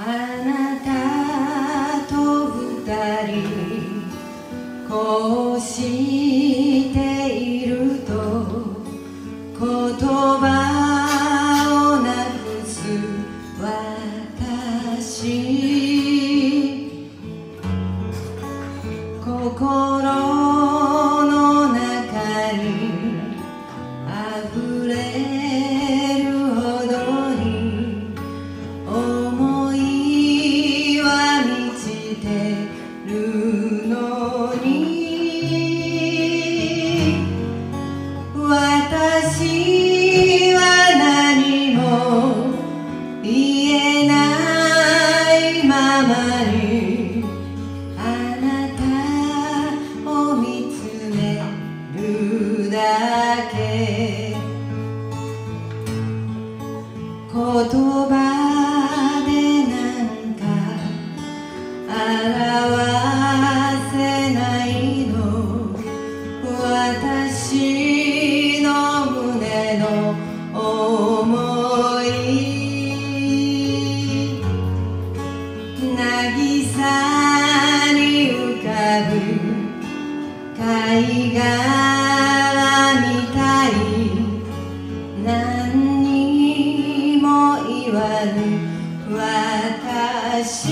あなたと二人こうしていると言葉をなくす私。心だけ言葉でなんか表せないの私の胸の想い。渚に浮かぶ貝殻る私。